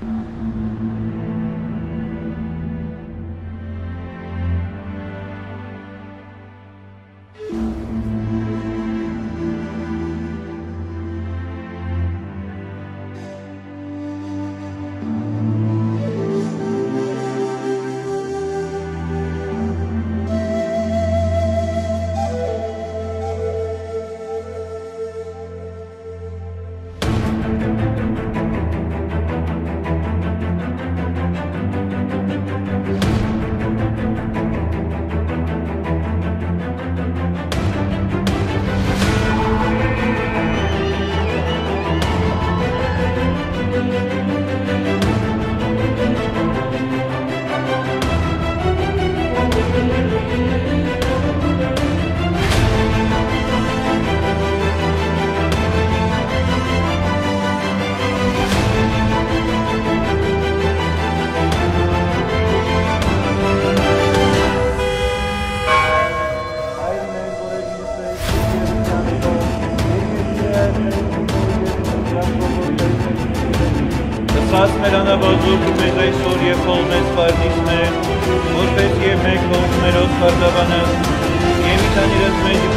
嗯 Աստված մեր անավոզուկ ու մեզ այսօր և հոլ մեզ պարդիսներ, որպես և մեկ հող մերոս պարդավանս, և մի տանիրս մեջ